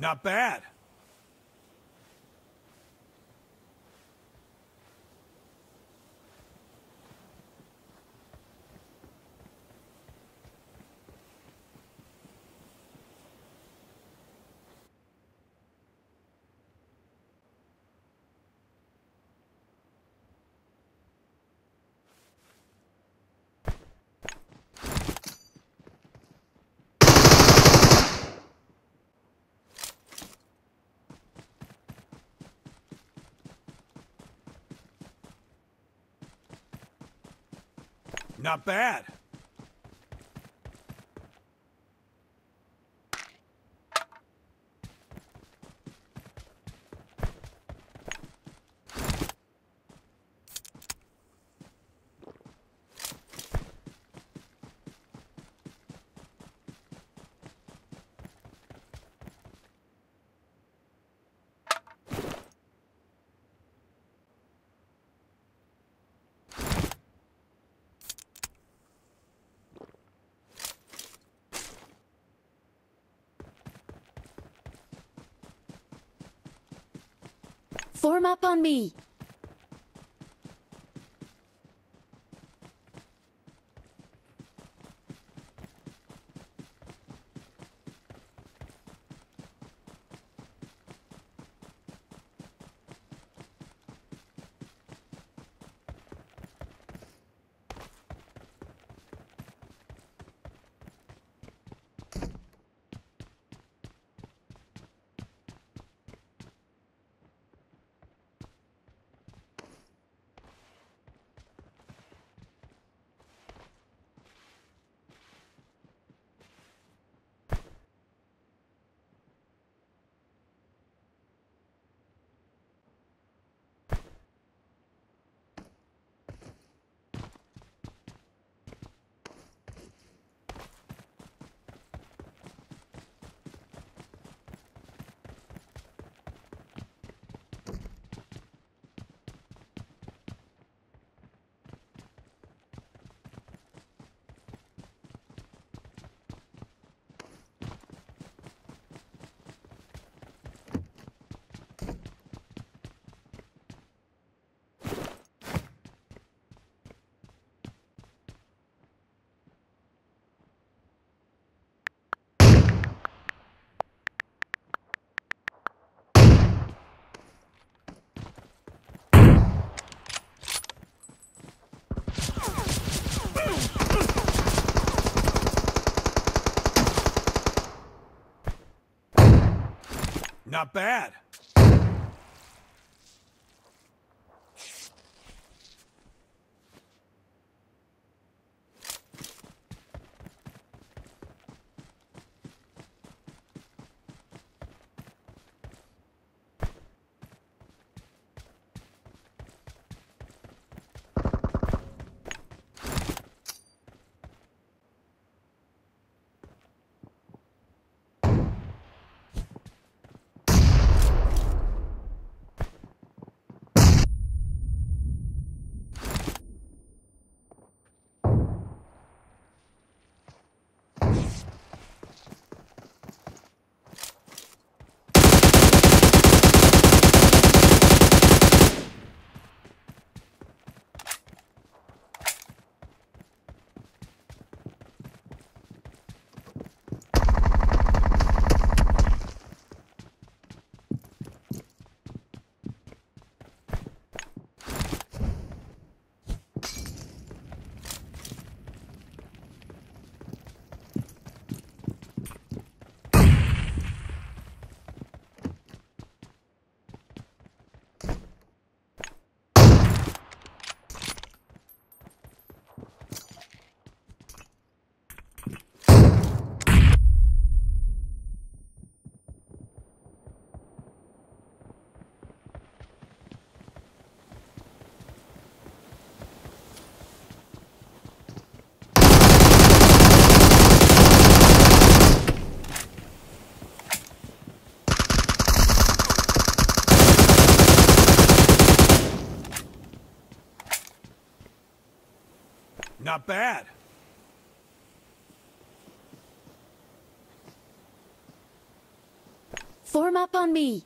Not bad. Not bad. Form up on me. Not bad. Not bad. Form up on me.